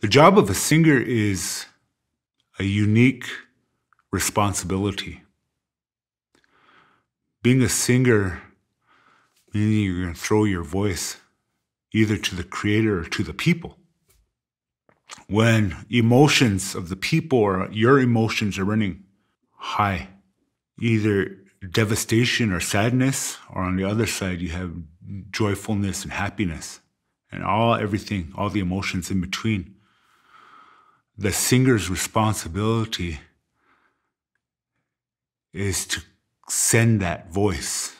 The job of a singer is a unique responsibility. Being a singer meaning you're going to throw your voice either to the creator or to the people. When emotions of the people or your emotions are running high, either devastation or sadness, or on the other side, you have joyfulness and happiness and all everything, all the emotions in between. The singer's responsibility is to send that voice.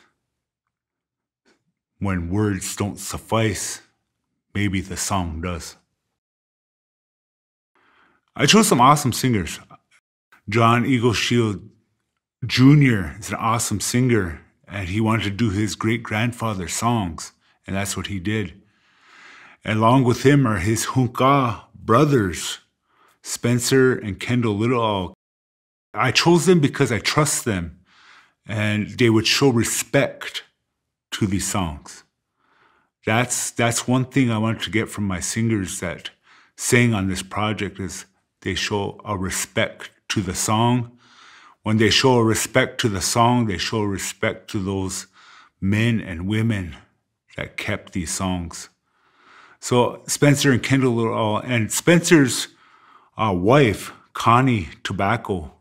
When words don't suffice, maybe the song does. I chose some awesome singers. John Eagle Shield Jr. is an awesome singer, and he wanted to do his great grandfather's songs, and that's what he did. And along with him are his Hunka brothers, Spencer and Kendall Little. I chose them because I trust them, and they would show respect to these songs. That's that's one thing I wanted to get from my singers that sing on this project is they show a respect to the song. When they show a respect to the song, they show respect to those men and women that kept these songs. So Spencer and Kendall are all, and Spencer's uh, wife, Khannie Tobacco,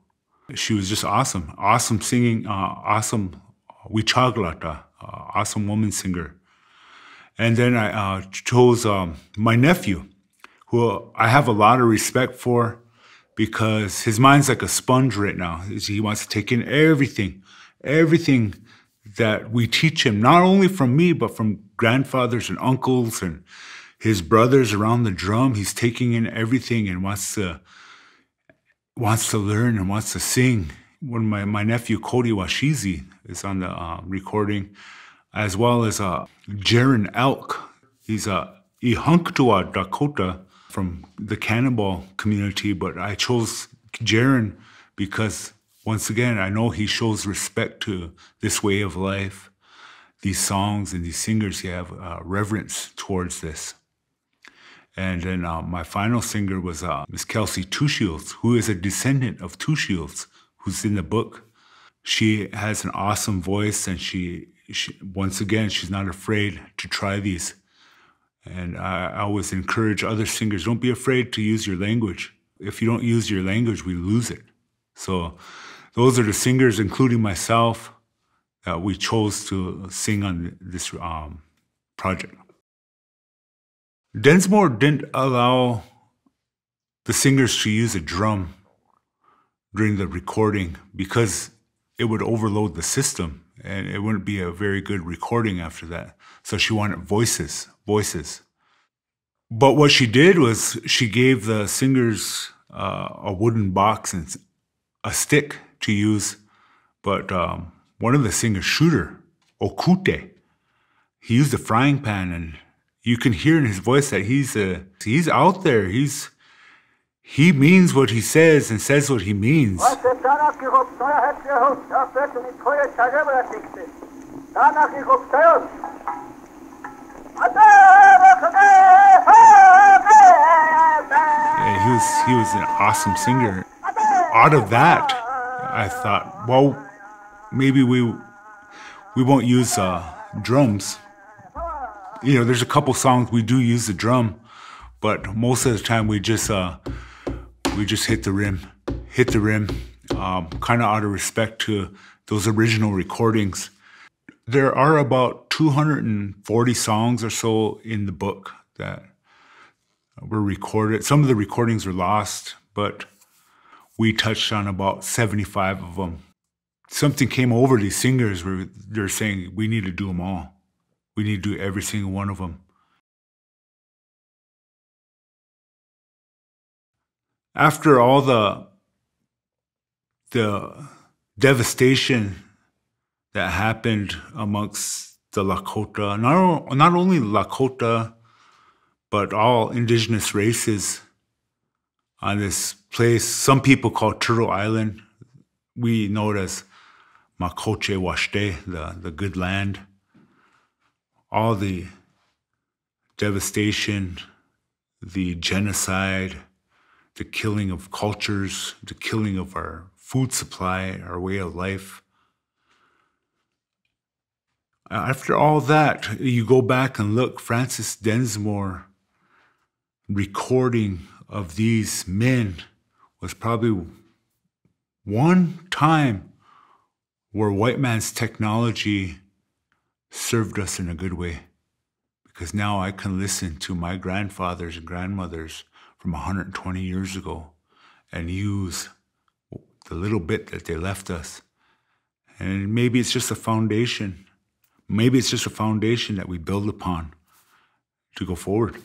she was just awesome, awesome singing, uh, awesome wichaglata, uh, awesome woman singer. And then I uh, chose um, my nephew, who I have a lot of respect for because his mind's like a sponge right now. He wants to take in everything, everything that we teach him, not only from me, but from grandfathers and uncles and his brothers around the drum. He's taking in everything and wants to wants to learn and wants to sing. When my, my nephew Cody Wasinzi is on the uh, recording, as well as uh, Jerren Elk. He's a Ihunktua Dakota from the Cannonball community, but I chose Jerren because once again, I know he shows respect to this way of life, these songs and these singers. He have uh, reverence towards this. And then uh, my final singer was uh, Miss Kelcie Two Shields, who is a descendant of Two Shields, who's in the book. She has an awesome voice, and she, she once again, she's not afraid to try these. And I, I always encourage other singers: don't be afraid to use your language. If you don't use your language, we lose it. So, those are the singers, including myself, that we chose to sing on this um, project. Densmore didn't allow the singers to use a drum during the recording because it would overload the system and it wouldn't be a very good recording after that. So she wanted voices, voices. But what she did was she gave the singers uh, a wooden box and a stick to use. But um, one of the singers, Shooter, Okute, he used a frying pan and you can hear in his voice that he's uh, he's out there. He's he means what he says and says what he means. Yeah, he was he was an awesome singer. Out of that, I thought, well, maybe we we won't use uh, drums you know, there's a couple songs we do use the drum, but most of the time we just uh, we just hit the rim, hit the rim, um, kind of out of respect to those original recordings. There are about 240 songs or so in the book that were recorded. Some of the recordings are lost, but we touched on about 75 of them. Something came over these singers where they're saying we need to do them all. We need to do every single one of them. After all the the devastation that happened amongst the Lakota, not, not only Lakota, but all indigenous races on this place. Some people call Turtle Island. We know it as Makoche Washte, the, the good land all the devastation the genocide, the killing of cultures, the killing of our food supply, our way of life. After all that, you go back and look, Frances Densmore recording of these men was probably one time where white man's technology served us in a good way. Because now I can listen to my grandfathers and grandmothers from 120 years ago and use the little bit that they left us. And maybe it's just a foundation. Maybe it's just a foundation that we build upon to go forward.